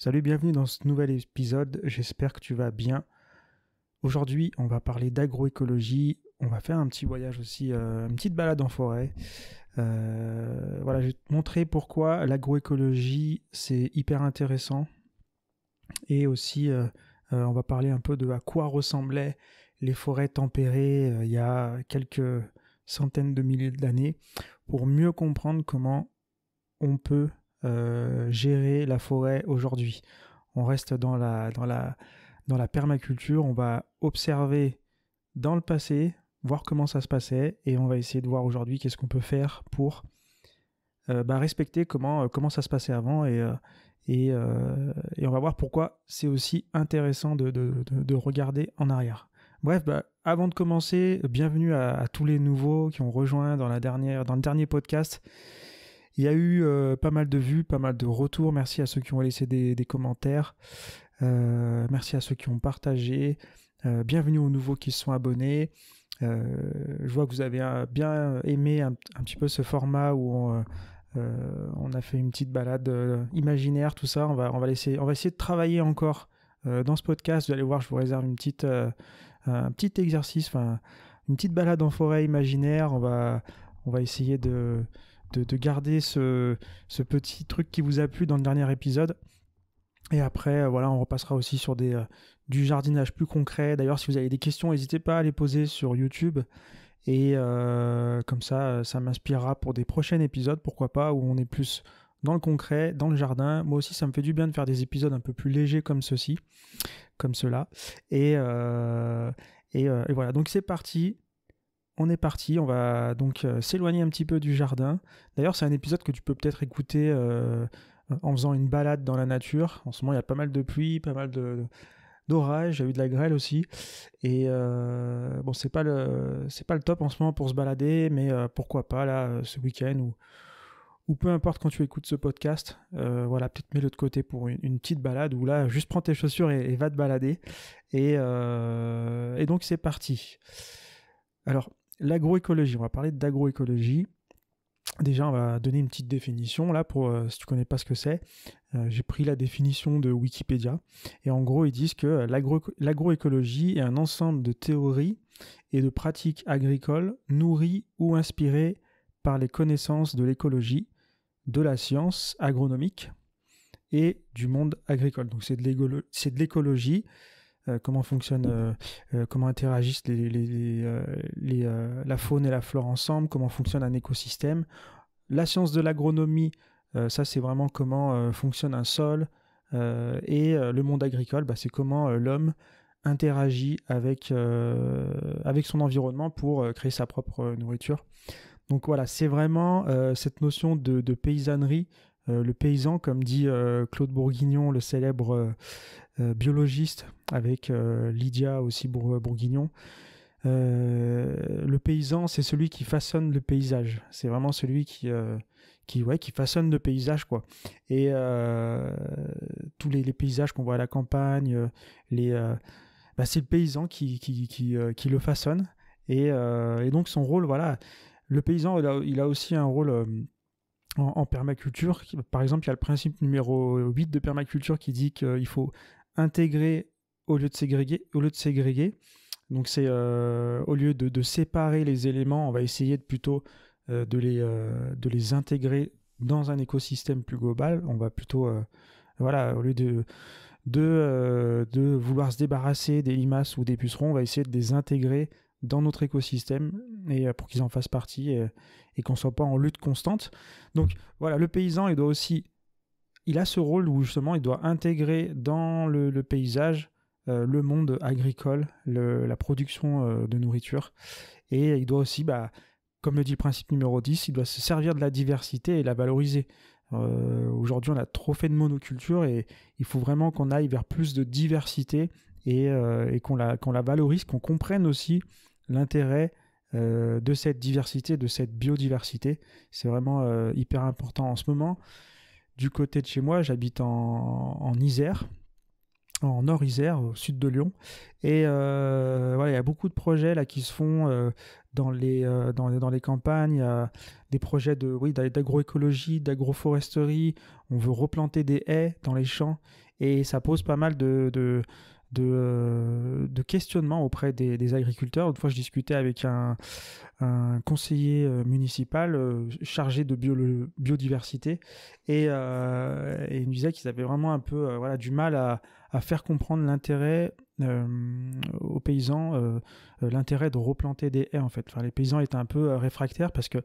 Salut, bienvenue dans ce nouvel épisode, j'espère que tu vas bien. Aujourd'hui, on va parler d'agroécologie, on va faire un petit voyage aussi, euh, une petite balade en forêt. Euh, voilà, je vais te montrer pourquoi l'agroécologie c'est hyper intéressant. Et aussi, euh, on va parler un peu de à quoi ressemblaient les forêts tempérées il y a quelques centaines de milliers d'années pour mieux comprendre comment on peut euh, gérer la forêt aujourd'hui. On reste dans la, dans, la, dans la permaculture, on va observer dans le passé, voir comment ça se passait, et on va essayer de voir aujourd'hui qu'est-ce qu'on peut faire pour euh, bah, respecter comment, euh, comment ça se passait avant, et, et, et, on va voir pourquoi c'est aussi intéressant de, de, de, regarder en arrière. Bref, bah, avant de commencer, bienvenue à, à, tous les nouveaux qui ont rejoint dans, la dernière, dans le dernier podcast. Il y a eu euh, pas mal de vues, pas mal de retours. Merci à ceux qui ont laissé des, commentaires. Euh, merci à ceux qui ont partagé. Euh, bienvenue aux nouveaux qui se sont abonnés. je vois que vous avez bien aimé un, petit peu ce format où on, a fait une petite balade imaginaire, tout ça. On va, on va, on va essayer de travailler encore dans ce podcast. Vous allez voir, je vous réserve une petite, un petit exercice, une petite balade en forêt imaginaire. On va, on va essayer de de, garder ce, petit truc qui vous a plu dans le dernier épisode. Et après, euh, voilà, on repassera aussi sur des, euh, du jardinage plus concret. D'ailleurs, si vous avez des questions, n'hésitez pas à les poser sur YouTube. Et euh, comme ça, ça m'inspirera pour des prochains épisodes, pourquoi pas, où on est plus dans le concret, dans le jardin. Moi aussi, ça me fait du bien de faire des épisodes un peu plus légers comme ceci, comme cela. Et, et voilà, donc c'est parti on est parti, on va donc euh, s'éloigner un petit peu du jardin. D'ailleurs, c'est un épisode que tu peux peut-être écouter euh, en faisant une balade dans la nature. En ce moment, il y a pas mal de pluie, pas mal de, d'orage, il y eu de la grêle aussi. Et euh, bon, c'est pas le pas le top en ce moment pour se balader, mais pourquoi pas là ce week-end ou peu importe quand tu écoutes ce podcast, voilà, peut-être mets-le de côté pour une, petite balade ou là, juste prends tes chaussures et, va te balader. Et donc c'est parti. Alors, L'agroécologie, on va parler d'agroécologie. Déjà, on va donner une petite définition là pour euh, si tu connais pas ce que c'est. Euh, j'ai pris la définition de Wikipédia et en gros ils disent que l'agroécologie est un ensemble de théories et de pratiques agricoles nourries ou inspirées par les connaissances de l'écologie, de la science agronomique et du monde agricole. Donc c'est de l'écologie euh, comment fonctionne, euh, euh, comment interagissent la faune et la flore ensemble, comment fonctionne un écosystème. La science de l'agronomie, ça c'est vraiment comment fonctionne un sol. et le monde agricole, bah, c'est comment l'homme interagit avec, avec son environnement pour créer sa propre nourriture. Donc voilà, c'est vraiment cette notion de, paysannerie le paysan, comme dit euh, Claude Bourguignon, le célèbre euh, biologiste, avec Lydia aussi Bourguignon. le paysan, c'est celui qui façonne le paysage. C'est vraiment celui qui qui ouais qui façonne le paysage quoi. Et tous les, paysages qu'on voit à la campagne, les bah, c'est le paysan qui qui, qui, qui le façonne. Et, et, donc son rôle, voilà, le paysan, il a aussi un rôle en, permaculture. Par exemple, il y a le principe numéro 8 de permaculture qui dit qu'il faut intégrer au lieu de ségréguer. Au lieu de ségréguer. Donc c'est euh, au lieu de, séparer les éléments, on va essayer de plutôt euh, de, les, euh, de les intégrer dans un écosystème plus global. On va plutôt, voilà, au lieu de, de, de vouloir se débarrasser des limaces ou des pucerons, on va essayer de les intégrer dans notre écosystème et euh, pour qu'ils en fassent partie et, qu'on soit pas en lutte constante. Donc voilà, le paysan, il doit aussi, il a ce rôle où justement il doit intégrer dans le, paysage euh, le monde agricole, la production euh, de nourriture et il doit aussi, bah, comme le dit le principe numéro 10, il doit se servir de la diversité et la valoriser. Aujourd'hui, on a trop fait de monoculture et il faut vraiment qu'on aille vers plus de diversité et, qu'on la, qu'on la valorise, qu'on comprenne aussi l'intérêt euh, de cette diversité, de cette biodiversité. C'est vraiment euh, hyper important en ce moment. Du côté de chez moi, j'habite en, Isère, en Nord-Isère, au sud de Lyon. Et euh, voilà, il y a beaucoup de projets là qui se font dans, les, dans, dans, les campagnes. Des projets de, oui, d'agroécologie, d'agroforesterie. On veut replanter des haies dans les champs. Et ça pose pas mal de, de, questionnements auprès des, agriculteurs. Une fois, je discutais avec un, conseiller municipal chargé de biodiversité et, il me disait qu'ils avaient vraiment un peu voilà, du mal à, faire comprendre l'intérêt aux paysans, l'intérêt de replanter des haies en fait. Enfin, les paysans étaient un peu réfractaires parce que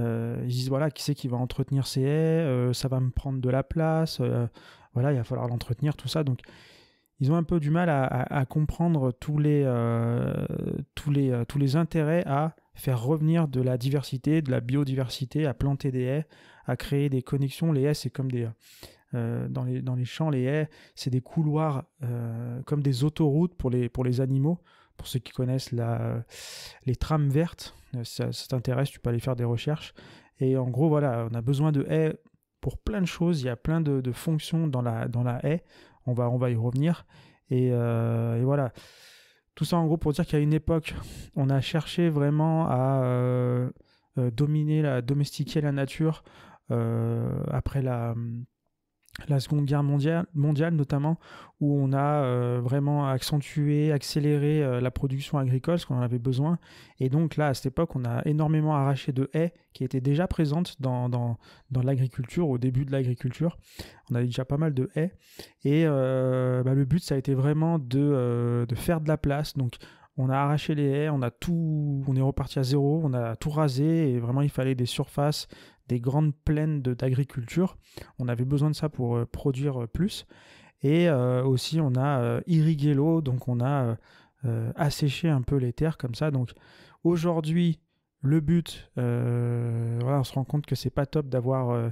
euh, ils disent voilà, qui c'est qui va entretenir ces haies euh, Ça va me prendre de la place. Euh, voilà, il va falloir l'entretenir, tout ça. Donc, ils ont un peu du mal à, comprendre tous les, tous, les, tous les intérêts à faire revenir de la diversité, de la biodiversité, à planter des haies, à créer des connexions. Les haies, c'est comme des. dans, les, dans les champs, les haies, c'est des couloirs comme des autoroutes pour les, pour les animaux. Pour ceux qui connaissent la, les trames vertes, euh, si ça, t'intéresse, tu peux aller faire des recherches. Et en gros, voilà, on a besoin de haies pour plein de choses. Il y a plein de, fonctions dans la, dans la haie. On va, on y revenir. Et, euh, voilà. Tout ça en gros pour dire qu'à une époque, on a cherché vraiment à euh, dominer, la, domestiquer la nature après la, la Seconde Guerre mondiale, notamment, où on a euh, vraiment accentué, accéléré euh, la production agricole, ce qu'on en avait besoin. Et donc là, à cette époque, on a énormément arraché de haies qui étaient déjà présentes dans, dans, dans l'agriculture, au début de l'agriculture. On avait déjà pas mal de haies. Et euh, bah, le but, ça a été vraiment de, de faire de la place. Donc on a arraché les haies, on a tout, on est reparti à zéro, on a tout rasé et vraiment il fallait des surfaces, des grandes plaines d'agriculture. On avait besoin de ça pour euh, produire euh, plus. Et euh, aussi, on a irrigué l'eau, donc on a asséché un peu les terres comme ça. Donc aujourd'hui, le but, on se rend compte que c'est pas top d'avoir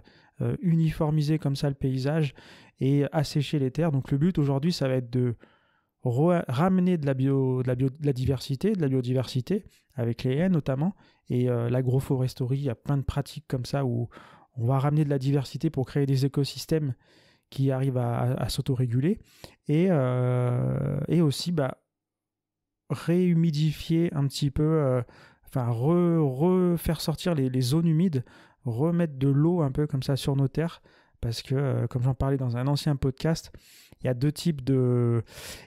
uniformisé comme ça le paysage et asséché les terres. Donc le but aujourd'hui, ça va être de ramener de la, bio, de, la biodiversité, avec les haies notamment, et euh, l'agroforesterie, il y a plein de pratiques comme ça où on va ramener de la diversité pour créer des écosystèmes qui arrivent à, s'autoréguler, et, euh, et aussi bah, réhumidifier un petit peu, euh, enfin refaire sortir les, zones humides, remettre de l'eau un peu comme ça sur nos terres, parce que, comme j'en parlais dans un ancien podcast, il y a deux types de,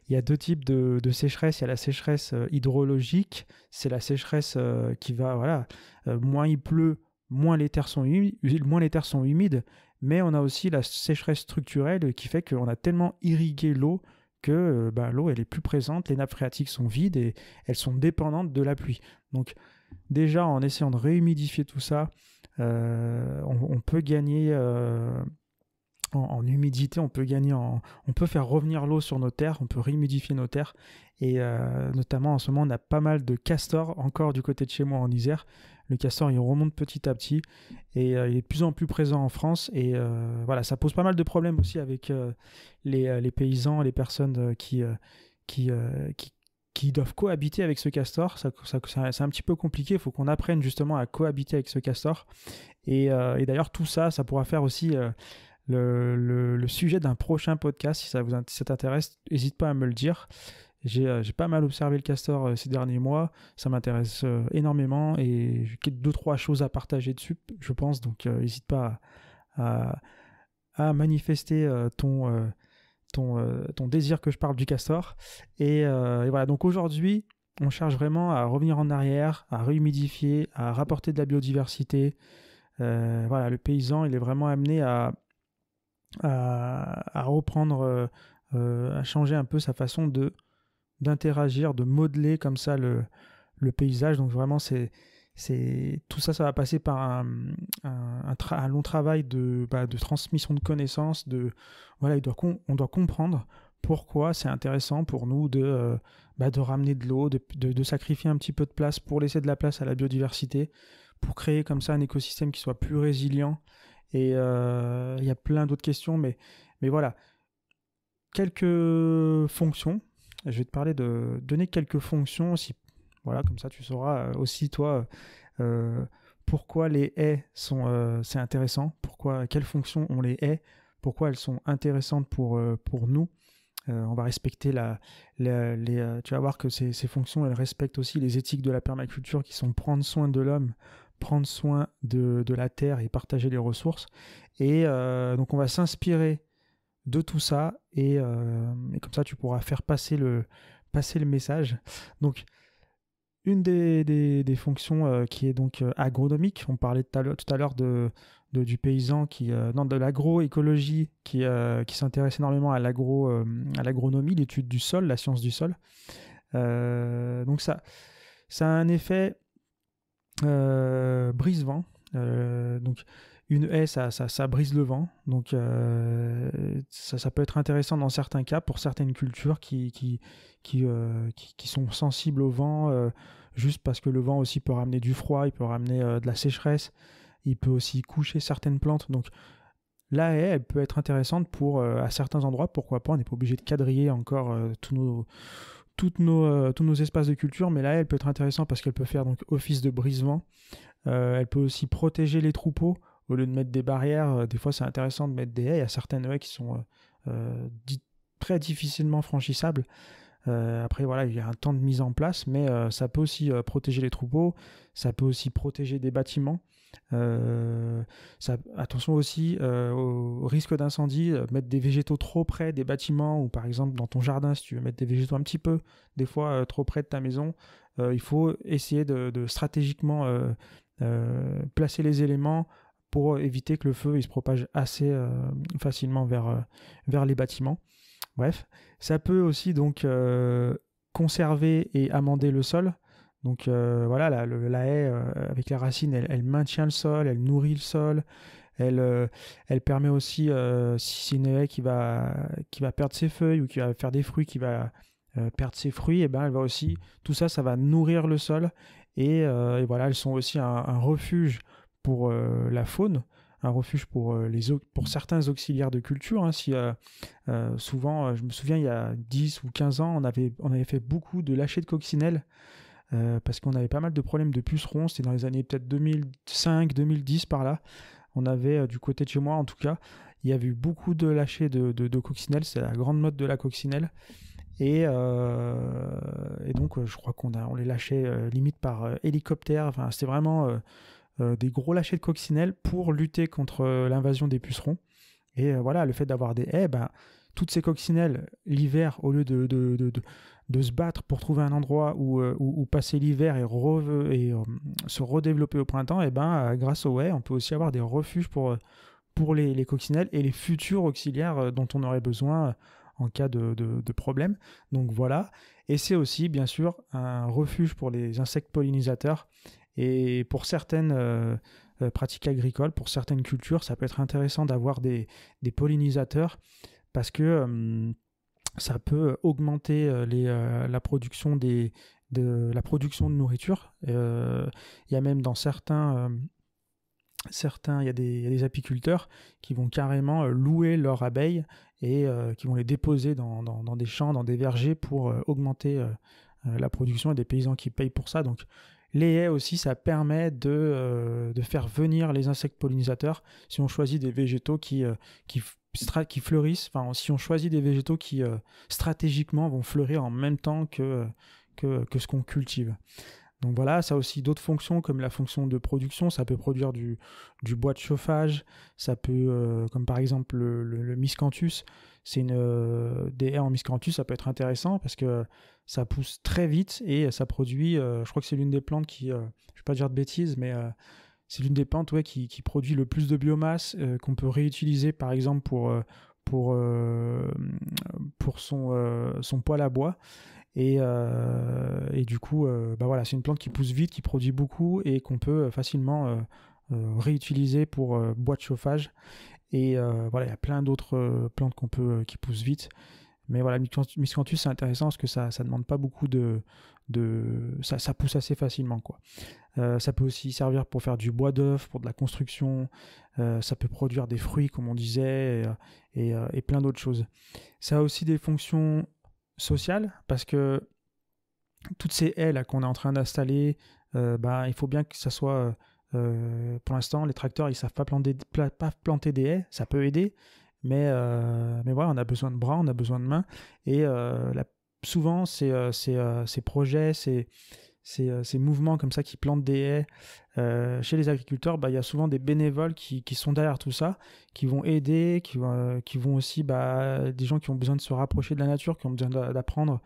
il y a deux types de, sécheresse. Il y a la sécheresse euh, hydrologique, c'est la sécheresse euh, qui va, voilà, euh, moins il pleut, moins les terres sont humides, moins les terres sont humides. Mais on a aussi la sécheresse structurelle qui fait qu'on a tellement irrigué l'eau que bah, l'eau elle est plus présente, les nappes phréatiques sont vides et elles sont dépendantes de la pluie. Donc déjà en essayant de réhumidifier tout ça, on, peut gagner en, humidité, on peut gagner en, on peut faire revenir l'eau sur nos terres, on peut réhumidifier nos terres. Et euh, notamment en ce moment, on a pas mal de castors encore du côté de chez moi en Isère. Le castor, il remonte petit à petit et euh, il est de plus en plus présent en France. Et euh, voilà, ça pose pas mal de problèmes aussi avec les, les, paysans, les personnes qui, qui, qui, doivent cohabiter avec ce castor. Ça, c'est un petit peu compliqué. Il faut qu'on apprenne justement à cohabiter avec ce castor. Et d'ailleurs, tout ça, ça pourra faire aussi le, sujet d'un prochain podcast. Si ça vous t'intéresse, n'hésite pas à me le dire. J'ai euh, pas mal observé le castor euh, ces derniers mois. Ça m'intéresse euh, énormément et j'ai deux, trois choses à partager dessus, je pense. Donc, n'hésite pas à, manifester ton, ton, ton désir que je parle du castor. Et, et voilà, donc aujourd'hui, on cherche vraiment à revenir en arrière, à réhumidifier, à rapporter de la biodiversité. voilà, le paysan, il est vraiment amené à, à, reprendre, euh, euh, à changer un peu sa façon de d'interagir, de modeler comme ça le, paysage. Donc vraiment, c'est c'est tout ça, ça va passer par un, un, long travail de, bah, de, transmission de connaissances. De voilà, il doit on doit comprendre pourquoi c'est intéressant pour nous de, euh, bah, de ramener de l'eau, de, de, sacrifier un petit peu de place pour laisser de la place à la biodiversité, pour créer comme ça un écosystème qui soit plus résilient et euh, il y a plein d'autres questions, mais, mais voilà. Quelques fonctions. Je vais te parler de donner quelques fonctions aussi. Voilà, comme ça tu sauras euh, aussi toi euh, pourquoi les haies sont c'est intéressant, pourquoi quelles fonctions ont les haies, pourquoi elles sont intéressantes pour, pour nous. on va respecter la, les, tu vas voir que ces, ces, fonctions, elles respectent aussi les éthiques de la permaculture qui sont prendre soin de l'homme prendre soin de, la terre et partager les ressources. Et euh, donc on va s'inspirer de tout ça et, comme ça tu pourras faire passer le, passer le message. Donc une des, fonctions qui est donc agronomique, on parlait tout à l'heure de, du paysan qui non, de l'agroécologie qui, qui s'intéresse énormément à l'agronomie, l'étude du sol, la science du sol. donc ça ça a un effet brise-vent. donc une haie, ça, ça, brise le vent. Donc, euh, ça, peut être intéressant dans certains cas pour certaines cultures qui, qui, qui, euh, sont sensibles au vent, euh, juste parce que le vent aussi peut ramener du froid, il peut ramener de la sécheresse, il peut aussi coucher certaines plantes. Donc, la haie, elle peut être intéressante pour, à certains endroits, pourquoi pas, on n'est pas obligé de quadriller encore tous nos toutes nos, tous nos espaces de culture, mais haie, elle peut être intéressante parce qu'elle peut faire donc office de brise-vent. elle peut aussi protéger les troupeaux au lieu de mettre des barrières, euh, des fois c'est intéressant de mettre des haies. Il y a certaines haies qui sont euh, euh, très difficilement franchissables. après, voilà, il y a un temps de mise en place, mais ça peut aussi protéger les troupeaux, ça peut aussi protéger des bâtiments. Ça, attention aussi au risque d'incendie, mettre des végétaux trop près des bâtiments ou par exemple dans ton jardin, si tu veux mettre des végétaux un petit peu, des fois trop près de ta maison, il faut essayer de, stratégiquement placer les éléments pour éviter que le feu se propage assez euh, facilement vers, euh, vers les bâtiments. Bref, ça peut aussi donc euh, conserver et amender le sol. Donc voilà, la, haie avec les racines, elle, maintient le sol, elle nourrit le sol, elle, elle permet aussi, si c'est une haie qui va, qui va perdre ses feuilles ou qui va faire des fruits, qui va perdre ses fruits, et eh ben elle va aussi, tout ça, ça va nourrir le sol. Et, voilà, elles sont aussi un refuge pour euh, la faune, un refuge pour, euh, les, pour certains auxiliaires de culture. Hein. si, euh, souvent, je me souviens, il y a 10 ou 15 ans, on avait, on avait fait beaucoup de lâcher de coccinelles parce qu'on avait pas mal de problèmes de pucerons. C'était dans les années peut-être 2005, 2010 par là. On avait, du côté de chez moi en tout cas, il y avait eu beaucoup de lâchers de, de, coccinelles. C'est la grande mode de la coccinelle. Et, et, donc, je crois qu'on on les lâchait limite par hélicoptère. Enfin, c'était vraiment euh, des gros lâchers de coccinelles pour lutter contre euh, l'invasion des pucerons. Et euh, voilà, le fait d'avoir des haies, ben, toutes ces coccinelles, l'hiver, au lieu de, de, de, se battre pour trouver un endroit où, où, passer l'hiver et, et se redévelopper au printemps, et ben, grâce aux haies, on peut aussi avoir des refuges pour, pour les, les coccinelles et les futurs auxiliaires dont on aurait besoin en cas de, de, problème. Donc voilà. Et c'est aussi, bien sûr, un refuge pour les insectes pollinisateurs. Et pour certaines euh, euh, pratiques agricoles, pour certaines cultures, ça peut être intéressant d'avoir des, pollinisateurs parce que euh, ça peut augmenter la production des, de la production de nourriture. Il y a même dans certains certains, il y, des, apiculteurs qui vont carrément louer leurs abeilles et qui vont les déposer dans, des champs, dans des vergers pour augmenter la production et des paysans qui payent pour ça. Donc les haies aussi, ça permet de, euh, de, faire venir les insectes pollinisateurs si on choisit des végétaux qui, euh, qui, qui, fleurissent, enfin si on choisit des végétaux qui euh, stratégiquement vont fleurir en même temps que, que, que ce qu'on cultive. Donc voilà, ça a aussi d'autres fonctions comme la fonction de production, ça peut produire du, du bois de chauffage, ça peut, comme par exemple le, le, miscanthus, c'est une des haies en miscanthus, ça peut être intéressant parce que ça pousse très vite et ça produit, euh, je crois que c'est l'une des plantes qui, euh, je ne vais pas dire de bêtises, mais euh, c'est l'une des plantes ouais, qui, produit le plus de biomasse qu'on peut réutiliser par exemple pour, pour, pour son, son poêle à bois. Et, et du coup, bah voilà, c'est une plante qui pousse vite, qui produit beaucoup et qu'on peut facilement réutiliser pour bois de chauffage. Et voilà, il y a plein d'autres plantes qu'on peut, qui poussent vite. Mais voilà, Miscanthus, c'est intéressant parce que ça ne demande pas beaucoup de. de ça, pousse assez facilement. Quoi. Euh, ça peut aussi servir pour faire du bois d'œuf, pour de la construction. Euh, ça peut produire des fruits, comme on disait, et, et, plein d'autres choses. Ça a aussi des fonctions sociales parce que toutes ces haies qu'on est en train d'installer, euh, bah, il faut bien que ça soit. pour l'instant, les tracteurs, ils savent pas planter des haies. Ça peut aider, mais, euh, mais voilà, on a besoin de bras, on a besoin de mains. Et euh, souvent, ces, euh, ces, ces, projets, ces, ces, mouvements comme ça qui plantent des haies chez les agriculteurs, bah, il y a souvent des bénévoles qui, sont derrière tout ça, qui vont aider, qui, qui vont aussi, bah, des gens qui ont besoin de se rapprocher de la nature, qui ont besoin d'apprendre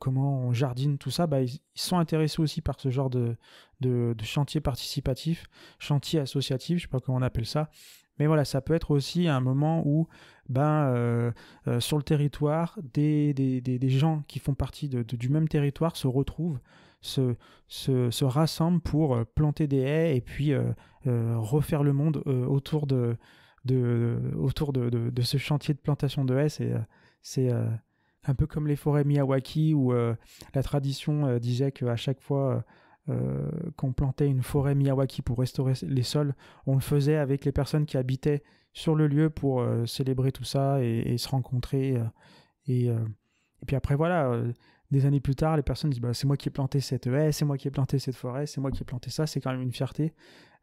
comment on jardine, tout ça, bah, ils, sont intéressés aussi par ce genre de, de, de chantier participatif, chantier associatif, je sais pas comment on appelle ça. Mais voilà, ça peut être aussi un moment où, ben, euh, euh, sur le territoire, des, des, des, gens qui font partie du même territoire se retrouvent, se, se, se, rassemblent pour euh, planter des haies et puis refaire le monde autour, de, de, autour de, ce chantier de plantation de haies. C'est un peu comme les forêts Miyawaki où la tradition disait qu'à chaque fois euh, qu'on plantait une forêt Miyawaki pour restaurer les sols, on le faisait avec les personnes qui habitaient sur le lieu pour euh, célébrer tout ça et, se rencontrer. Euh, et, puis après, voilà, des années plus tard, les personnes disent bah, c'est moi qui ai planté cette haie, c'est moi qui ai planté cette forêt, c'est moi qui ai planté ça, c'est quand même une fierté.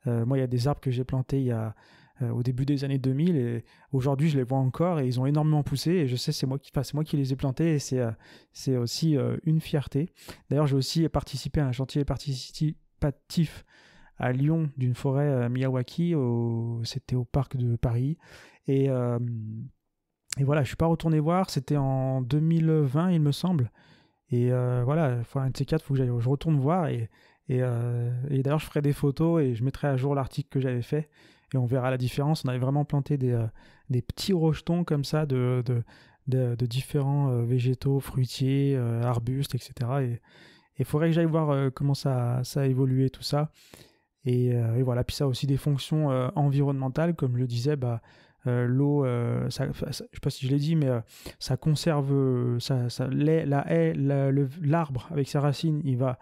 moi, il y a des arbres que j'ai plantés il y a euh, au début des années 2000 et aujourd'hui je les vois encore et ils ont énormément poussé et je sais c'est moi qui c'est moi qui les ai plantés et c'est euh, c'est aussi euh, une fierté. D'ailleurs, j'ai aussi participé à un chantier participatif à Lyon d'une forêt Miyawaki, c'était au parc de Paris. Et, et voilà, je suis pas retourné voir, c'était en 2020, il me semble. Et voilà, il faut un de ces quatre, faut que je retourne voir. Et, et, et d'ailleurs, je ferai des photos et je mettrai à jour l'article que j'avais fait et on verra la différence. On avait vraiment planté des, euh, petits rejetons comme ça de, différents euh, végétaux, fruitiers, euh, arbustes, etc. Et il faudrait que j'aille voir comment ça, ça a évolué tout ça. Et, voilà, puis ça a aussi des fonctions environnementales, comme je le disais, bah, l'eau, je sais pas si je l'ai dit, mais ça conserve, ça, ça, la haie, l'arbre avec ses racines, il va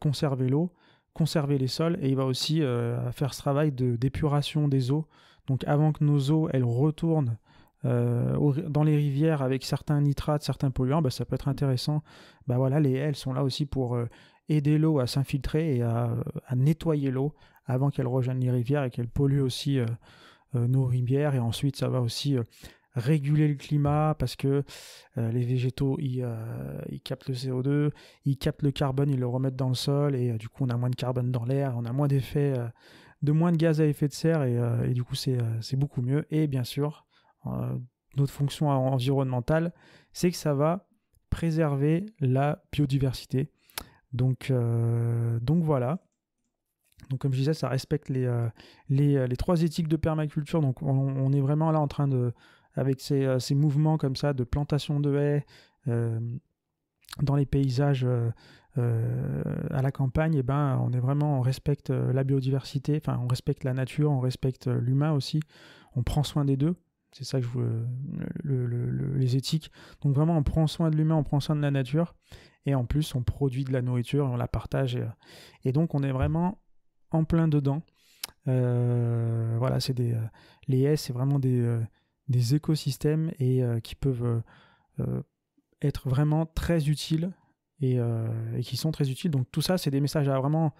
conserver l'eau conserver les sols et il va aussi euh, faire ce travail de d'épuration des eaux. Donc avant que nos eaux elles retournent euh, dans les rivières avec certains nitrates, certains polluants, bah, ça peut être intéressant. Bah voilà, les elles sont là aussi pour euh, aider l'eau à s'infiltrer et à, à nettoyer l'eau avant qu'elle rejoigne les rivières et qu'elle pollue aussi nos rivières. Et ensuite, ça va aussi réguler le climat parce que euh, les végétaux euh, ils, captent le CO2, ils captent le carbone, ils le remettent dans le sol et euh, du coup on a moins de carbone dans l'air, on a moins d'effets, de moins de gaz à effet de serre et, du coup c'est beaucoup mieux. Et bien sûr, notre fonction environnementale, c'est que ça va préserver la biodiversité. Donc, donc voilà. Donc comme je disais, ça respecte les, les, trois éthiques de permaculture. Donc on est vraiment là en train de, avec euh, ces, mouvements comme ça de plantation de haies euh, dans les paysages euh, à la campagne, eh ben, on est vraiment, on respecte la biodiversité, enfin, on respecte la nature, on respecte l'humain aussi, on prend soin des deux. C'est ça que je veux, les éthiques. Donc vraiment, on prend soin de l'humain, on prend soin de la nature, et en plus, on produit de la nourriture on la partage. Et, donc, on est vraiment en plein dedans. voilà, c'est des les haies, c'est vraiment des, des écosystèmes et euh, qui peuvent euh, euh, être vraiment très utiles et, qui sont très utiles. Donc tout ça, c'est des messages à vraiment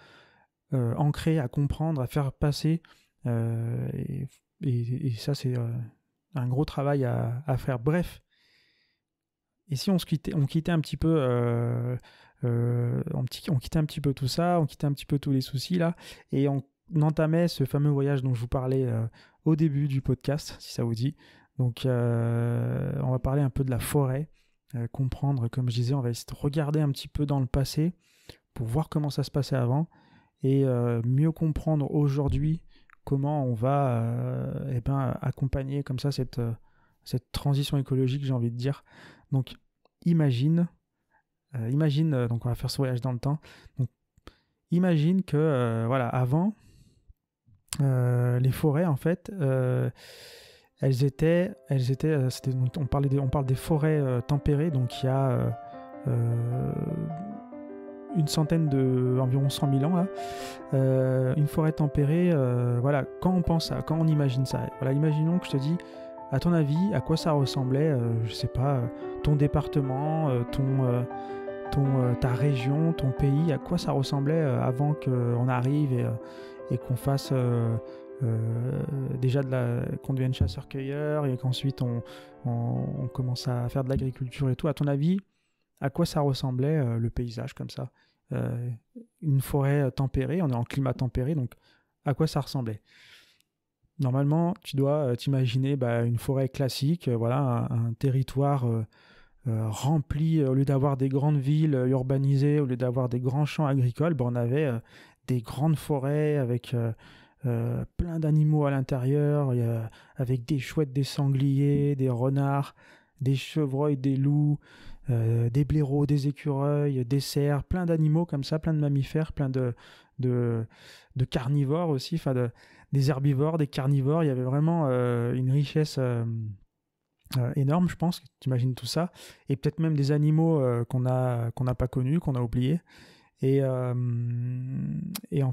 ancrer, à comprendre, à faire passer. Et, ça, c'est un gros travail à, faire. Bref, et si on, se quittait, on quittait un petit peu, on, quittait un petit peu tout ça, on quittait un petit peu tous les soucis là, et on entamait ce fameux voyage dont je vous parlais au début du podcast, si ça vous dit. Donc, euh, on va parler un peu de la forêt, euh, comprendre, comme je disais, on va essayer de regarder un petit peu dans le passé pour voir comment ça se passait avant et euh, mieux comprendre aujourd'hui comment on va eh ben, accompagner comme ça cette, cette transition écologique, j'ai envie de dire. Donc, imagine, imagine, donc on va faire ce voyage dans le temps. Imagine que, voilà, avant, les forêts, en fait, elles étaient, elles étaient, euh, on, parle des forêts euh, tempérées, donc il y a euh, une centaine de, environ 100 000 ans là, une forêt tempérée, voilà, quand on pense à, quand on imagine ça, voilà, imaginons que je te dis, à ton avis, à quoi ça ressemblait, je sais pas, ton département, ton, ton, ta région, ton pays, à quoi ça ressemblait avant qu'on arrive et qu'on fasse euh, déjà qu'on devienne chasseur-cueilleur et qu'ensuite on, commence à faire de l'agriculture et tout. À ton avis, à quoi ça ressemblait euh, le paysage comme ça? Une forêt tempérée, on est en climat tempéré, donc à quoi ça ressemblait? Normalement, tu dois t'imaginer bah, une forêt classique, voilà, un, territoire rempli, au lieu d'avoir des grandes villes urbanisées, au lieu d'avoir des grands champs agricoles, bah, on avait des grandes forêts avec euh, plein d'animaux à l'intérieur, avec des chouettes, des sangliers, des renards, des chevreuils, des loups, euh, des blaireaux, des écureuils, des cerfs, plein d'animaux comme ça, plein de mammifères, plein de, carnivores aussi, enfin de, des herbivores, des carnivores. Il y avait vraiment euh, une richesse énorme, je pense. Tu imagines tout ça. Et peut-être même des animaux qu'on n'a qu'on n'a pas connus, qu'on a oubliés. Et en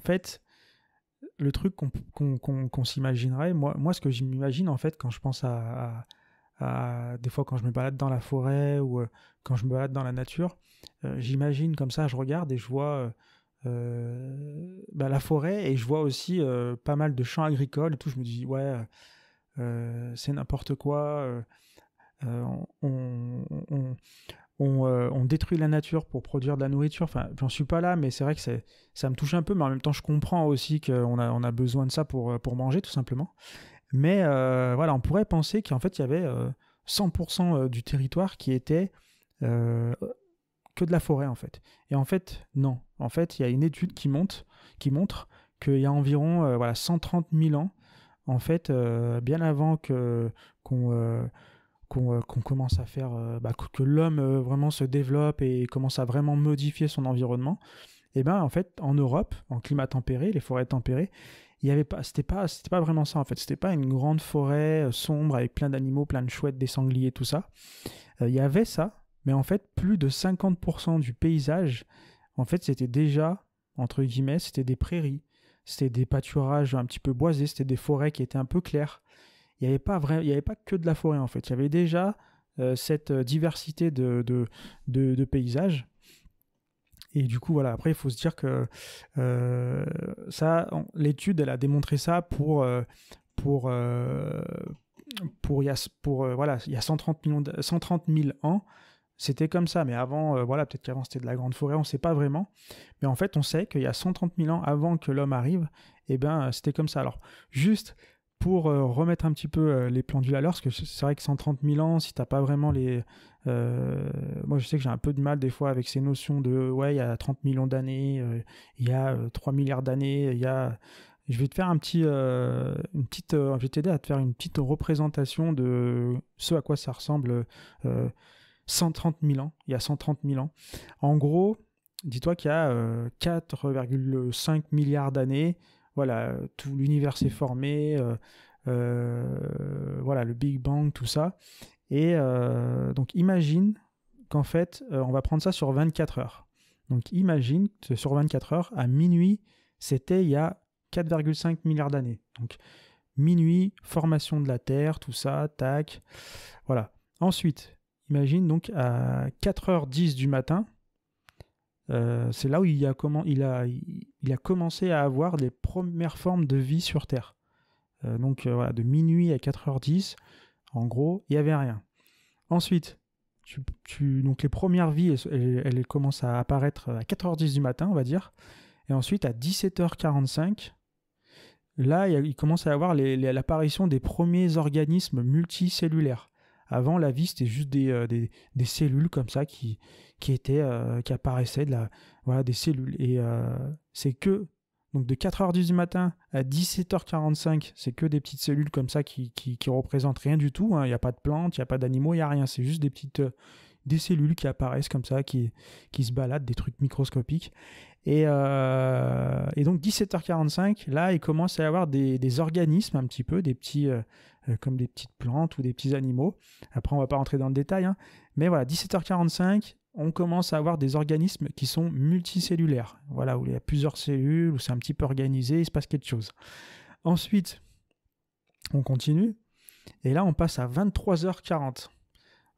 fait, le truc qu'on s'imaginerait, moi, ce que je m'imagine en fait quand je pense à, des fois quand je me balade dans la forêt ou euh, quand je me balade dans la nature, euh, j'imagine comme ça, je regarde et je vois euh, bah, la forêt et je vois aussi pas mal de champs agricoles et tout. Je me dis ouais, c'est n'importe quoi. on, euh, on, détruit la nature pour produire de la nourriture. Enfin, j'en suis pas là, mais c'est vrai que ça me touche un peu, mais en même temps, je comprends aussi qu'on a, on a besoin de ça pour, euh, manger, tout simplement. Mais euh, voilà, on pourrait penser qu'en fait, il y avait 100% du territoire qui était que de la forêt, en fait. Et en fait, non. En fait, il y a une étude qui, monte, qui montre qu'il y a environ voilà, 130 000 ans, en fait, bien avant que qu'on euh, qu'on commence à faire, euh, bah, que, l'homme euh, vraiment se développe et commence à vraiment modifier son environnement, et eh ben en fait en Europe, en climat tempéré, les forêts tempérées, il y avait pas, c'était pas, c'était pas vraiment ça en fait. C'était pas une grande forêt sombre avec plein d'animaux, plein de chouettes, des sangliers, tout ça. il y avait ça, mais en fait plus de 50% du paysage, en fait c'était déjà entre guillemets, c'était des prairies, c'était des pâturages un petit peu boisés, c'était des forêts qui étaient un peu claires il n'y avait, pas vrai, il y avait pas que de la forêt en fait. Il y avait déjà euh, cette euh, diversité de, de, paysages. Et du coup, voilà, après, il faut se dire que euh, ça, l'étude, elle a démontré ça pour, pour, pour, il y a, pour, voilà, il y a 130, millions 130 000 ans. C'était comme ça, mais avant, voilà, peut-être qu'avant c'était de la grande forêt, on ne sait pas vraiment. Mais en fait, on sait qu'il y a 130 000 ans avant que l'homme arrive, eh ben, c'était comme ça. Alors, juste pour euh, remettre un petit peu euh, les pendules à l'heure, parce que c'est vrai que 130 000 ans, si t'as pas vraiment les... Euh, moi, je sais que j'ai un peu de mal des fois avec ces notions de, ouais, il y a 30 millions d'années, il y a 3 milliards d'années, il y a... Je vais te faire un petit, une petite, je vais t'aider à te faire une petite représentation de ce à quoi ça ressemble 130 000 ans, il y a 130 000 ans. En gros, dis-toi qu'il y a 4,5 milliards d'années, voilà, tout l'univers s'est formé, euh, euh, voilà, le Big Bang, tout ça. Et euh, donc imagine qu'en fait, on va prendre ça sur 24 heures. Donc imagine que sur 24 heures, à minuit, c'était il y a 4,5 milliards d'années. Donc minuit, formation de la Terre, tout ça, tac. Voilà. Ensuite, imagine donc à 4h10 du matin, euh, c'est là où il a, commencé à avoir les premières formes de vie sur Terre. Euh, donc euh, de minuit à 4h10, en gros, il n'y avait rien. Ensuite, donc les premières vies, elles, commencent à apparaître à 4h10 du matin, on va dire. Et ensuite, à 17h45, là, il, commence à avoir l'apparition des premiers organismes multicellulaires. Avant, la vie, c'était juste des, des, cellules comme ça qui, qui était euh, qui apparaissait de voilà des cellules et euh, c'est que donc de 4h10 du matin à 17h45, c'est que des petites cellules comme ça qui, qui, représentent rien du tout. Hein. Il n'y a pas de plantes, il n'y a pas d'animaux, il n'y a rien. C'est juste des petites euh, des cellules qui apparaissent comme ça, qui, qui se baladent, des trucs microscopiques. Et, et donc 17h45, là, il commence à y avoir des, des organismes un petit peu, des petits, comme des petites plantes ou des petits animaux. Après, on va pas rentrer dans le détail. Hein. Mais voilà, 17h45, on commence à avoir des organismes qui sont multicellulaires. Voilà, où il y a plusieurs cellules, où c'est un petit peu organisé, il se passe quelque chose. Ensuite, on continue. Et là, on passe à 23h40.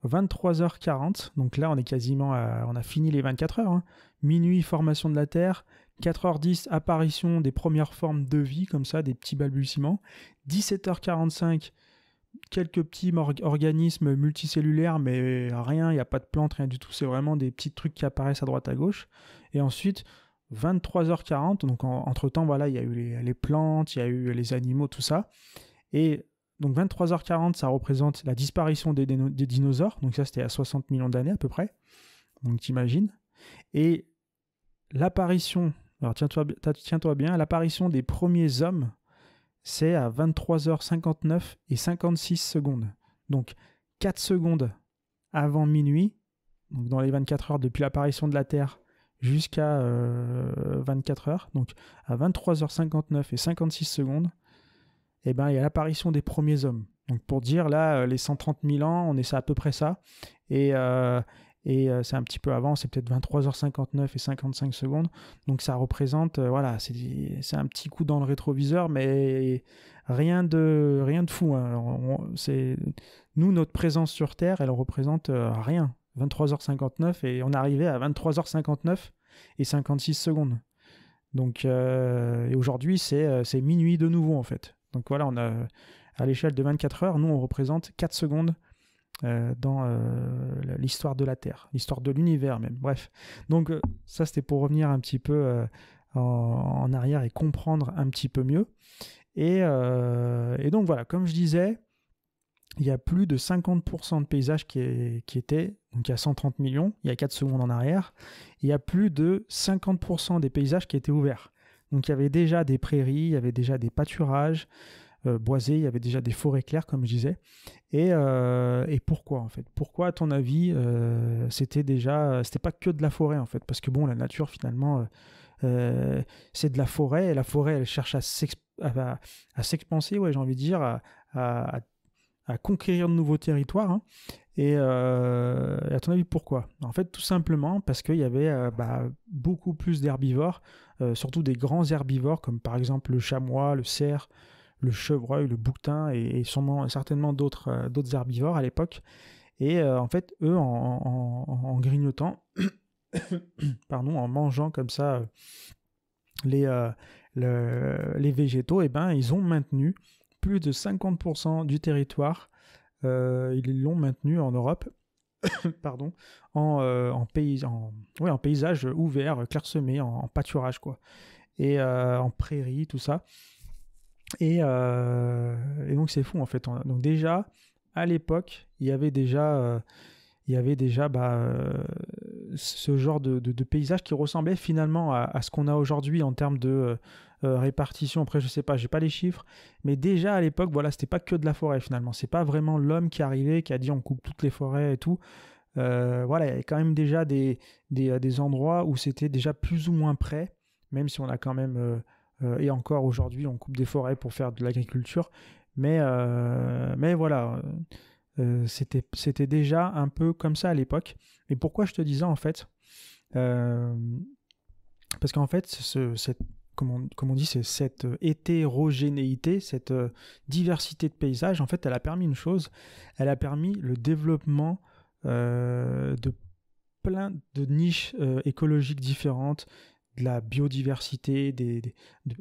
23h40, donc là, on est quasiment on a fini les 24 heures. Hein. Minuit, formation de la Terre. 4h10, apparition des premières formes de vie, comme ça, des petits balbutiements. 17h45, quelques petits organismes multicellulaires, mais rien, il n'y a pas de plantes, rien du tout. C'est vraiment des petits trucs qui apparaissent à droite à gauche. Et ensuite, 23h40, donc entre-temps, voilà, il y a eu les, plantes, il y a eu les animaux, tout ça. Et donc 23h40, ça représente la disparition des, des dinosaures. Donc ça, c'était à 60 millions d'années à peu près. Donc t'imagines. Et l'apparition, alors tiens-toi tiens bien, l'apparition des premiers hommes, c'est à 23h59 et 56 secondes. Donc 4 secondes avant minuit, donc dans les 24 heures depuis l'apparition de la Terre jusqu'à 24 euh, heures, donc à 23h59 et 56 secondes, eh ben, il y a l'apparition des premiers hommes. Donc pour dire là, euh, les 130 000 ans, on est à peu près ça. Et, euh, et c'est un petit peu avant, c'est peut-être 23h59 et 55 secondes. Donc ça représente, voilà, c'est un petit coup dans le rétroviseur, mais rien de, rien de fou. Hein. nous, notre présence sur Terre, elle représente rien. 23h59 et on arrivé à 23h59 et 56 secondes. Donc euh, aujourd'hui euh, c'est minuit de nouveau en fait. Donc voilà, on a à l'échelle de 24 heures, nous on représente 4 secondes euh, dans l'histoire de la Terre, l'histoire de l'univers même. Bref, donc ça c'était pour revenir un petit peu en, arrière et comprendre un petit peu mieux. Et, et donc voilà, comme je disais, il y a plus de 50% de paysages qui, qui, étaient, donc il y a 130 millions, il y a 4 secondes en arrière, il y a plus de 50% des paysages qui étaient ouverts. Donc il y avait déjà des prairies, il y avait déjà des pâturages euh, boisés, il y avait déjà des forêts claires, comme je disais. Et, euh, et pourquoi en fait? Pourquoi, à ton avis, euh, c'était déjà, c'était pas que de la forêt en fait? Parce que bon, la nature finalement, c'est de la forêt, et la forêt, elle cherche à s'expanser, ouais, j'ai envie de dire, à, conquérir de nouveaux territoires. Hein. Et, à ton avis, pourquoi? En fait, tout simplement parce qu'il y avait bah, beaucoup plus d'herbivores, surtout des grands herbivores comme par exemple le chamois, le cerf, le chevreuil, le bouquetin et, certainement d'autres d'autres herbivores à l'époque. Et en fait, eux, en, grignotant, pardon, en mangeant comme ça les, les végétaux, et eh ben, ils ont maintenu plus de 50% du territoire, euh, ils l'ont maintenu en Europe, pardon, en, euh, en, en, paysage ouvert, clairsemé, en, pâturage, quoi. Et euh, en prairie, tout ça. Et, donc c'est fou, en fait. Donc déjà, à l'époque, il y avait déjà il y avait déjà bah, ce genre de, paysage qui ressemblait finalement à ce qu'on a aujourd'hui en termes de, euh, répartition. Après, je sais pas, j'ai pas les chiffres, mais déjà à l'époque, voilà, c'était pas que de la forêt finalement. C'est pas vraiment l'homme qui est arrivé, qui a dit on coupe toutes les forêts et tout. Euh, voilà, il y avait quand même déjà euh, des endroits où c'était déjà plus ou moins près, même si on a quand même, et encore aujourd'hui, on coupe des forêts pour faire de l'agriculture. Mais, mais voilà, c'était, c'était déjà un peu comme ça à l'époque. Et pourquoi je te disais en fait Parce qu'en fait, ce, cette, comme on, dit, c'est cette euh, hétérogénéité, cette euh, diversité de paysages, en fait, elle a permis une chose, elle a permis le développement euh, de plein de niches écologiques différentes, de la biodiversité,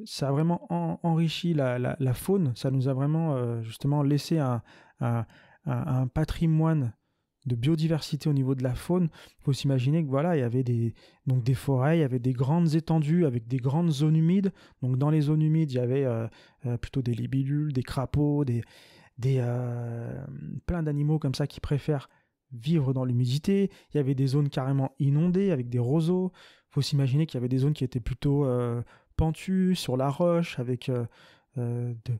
ça a vraiment enrichi la, faune, ça nous a vraiment justement laissé un patrimoine de biodiversité au niveau de la faune, il faut s'imaginer que voilà, il y avait des, donc des forêts, il y avait des grandes étendues avec des grandes zones humides. Donc dans les zones humides, il y avait euh, euh, plutôt des libellules, des crapauds, des, des euh, plein d'animaux comme ça qui préfèrent vivre dans l'humidité. Il y avait des zones carrément inondées avec des roseaux. Il faut s'imaginer qu'il y avait des zones qui étaient plutôt pentues sur la roche avec de,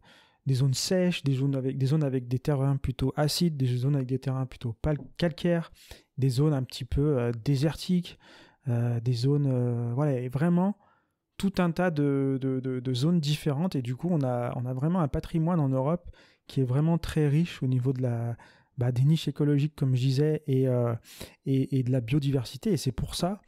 des zones sèches, des zones avec des, zones avec des terrains plutôt acides, des zones avec des terrains plutôt calcaires, des zones un petit peu euh, désertiques, euh, des zones... Euh, voilà, vraiment tout un tas de, de, zones différentes. Et du coup, on a, on a vraiment un patrimoine en Europe qui est vraiment très riche au niveau de la, bah, des niches écologiques, comme je disais, et, et, de la biodiversité. Et c'est pour ça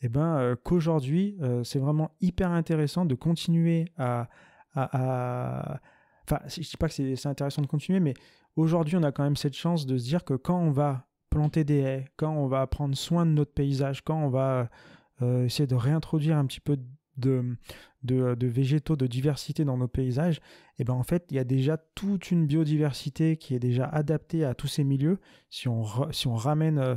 eh ben, qu'aujourd'hui, c'est vraiment hyper intéressant de continuer à, à Enfin, je dis pas que c'est intéressant de continuer, mais aujourd'hui, on a quand même cette chance de se dire que quand on va planter des haies, quand on va prendre soin de notre paysage, quand on va euh, essayer de réintroduire un petit peu de, de, végétaux, de diversité dans nos paysages, et eh ben en fait, il y a déjà toute une biodiversité qui est déjà adaptée à tous ces milieux. Si on, si on ramène, euh,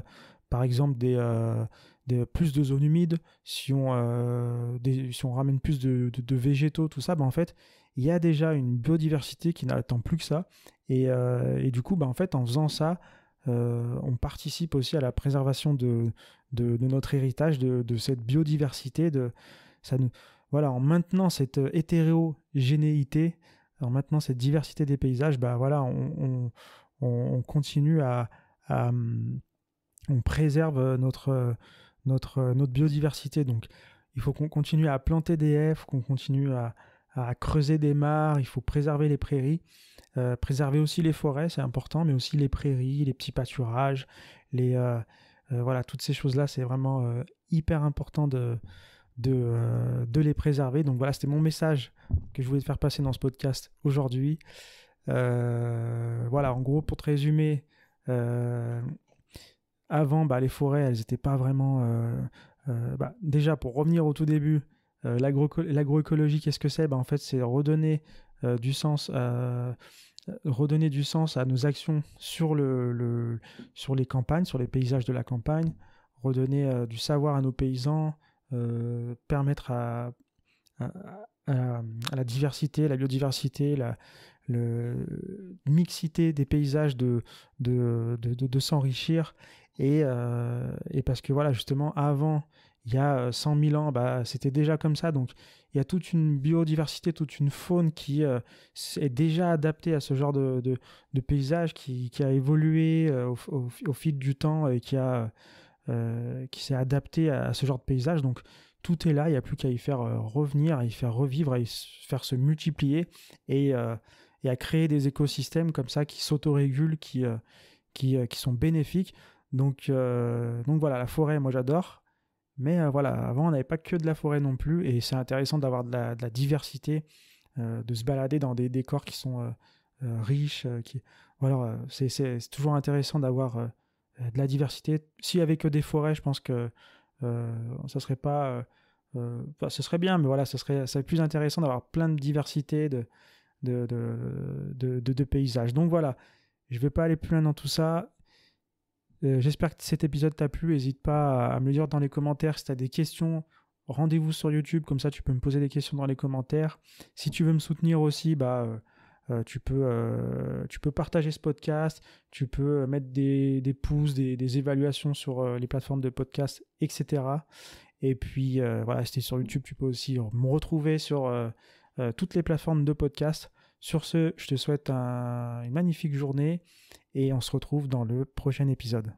par exemple, des, euh, des, plus de zones humides, si on, euh, si on ramène plus de, de, végétaux, tout ça, ben en fait, il y a déjà une biodiversité qui n'attend plus que ça. Et, et, du coup, ben en fait, en faisant ça, on participe aussi à la préservation de, de, notre héritage, de, de, cette biodiversité. De, voilà, en maintenant cette euh, hétérogénéité, en maintenant cette diversité des paysages, bah voilà, on, on, continue à, hum, on préserve notre, notre, notre biodiversité. Donc, il faut qu'on continue à planter des haies, qu'on continue à, à, creuser des mares, il faut préserver les prairies, euh, préserver aussi les forêts, c'est important, mais aussi les prairies, les petits pâturages, les, euh, voilà, toutes ces choses-là, c'est vraiment hyper important de, euh, de, les préserver. Donc voilà, c'était mon message que je voulais te faire passer dans ce podcast aujourd'hui. Euh, voilà, en gros, pour te résumer, euh, avant, bah, les forêts, elles n'étaient pas vraiment... Bah, déjà, pour revenir au tout début, l'agroécologie, qu'est-ce que c'est? Bah, En fait, c'est redonner du sens redonner du sens à nos actions sur, le, sur les campagnes, sur les paysages de la campagne, redonner du savoir à nos paysans, euh, permettre à, la diversité, la biodiversité, la mixité des paysages de, s'enrichir. Et, euh, et, parce que voilà, justement, avant, il y a 100 euh, 000 ans, bah, c'était déjà comme ça. Donc, il y a toute une biodiversité, toute une faune qui est déjà adaptée à ce genre de, paysage, qui, a évolué au, fil du temps et qui a euh, qui s'est adapté à, ce genre de paysage. Donc tout est là, il n'y a plus qu'à y faire euh, revenir, à y faire revivre, à y faire se multiplier et, euh, et à créer des écosystèmes comme ça qui s'autorégulent, qui, qui, sont bénéfiques. Donc, donc voilà, la forêt, moi j'adore. Mais voilà, avant on n'avait pas que de la forêt non plus, et c'est intéressant d'avoir de la, diversité, de se balader dans des décors qui sont riches. qui, voilà, c'est toujours intéressant d'avoir de la diversité. S'il y avait que des forêts, je pense que euh, ça serait pas. Euh, ce serait bien, mais voilà, ce serait, ça serait plus intéressant d'avoir plein de diversité de, paysages. Donc voilà, je ne vais pas aller plus loin dans tout ça. J'espère que cet épisode t'a plu. N'hésite pas à me le dire dans les commentaires si tu as des questions. Rendez-vous sur YouTube, comme ça tu peux me poser des questions dans les commentaires. Si tu veux me soutenir aussi, bah, euh, tu, peux, euh, tu peux partager ce podcast, tu peux mettre des, des pouces, des, évaluations sur euh, les plateformes de podcast, etc. Et puis voilà, si sur YouTube, tu peux aussi me retrouver sur toutes les plateformes de podcast. Sur ce, je te souhaite une magnifique journée et on se retrouve dans le prochain épisode.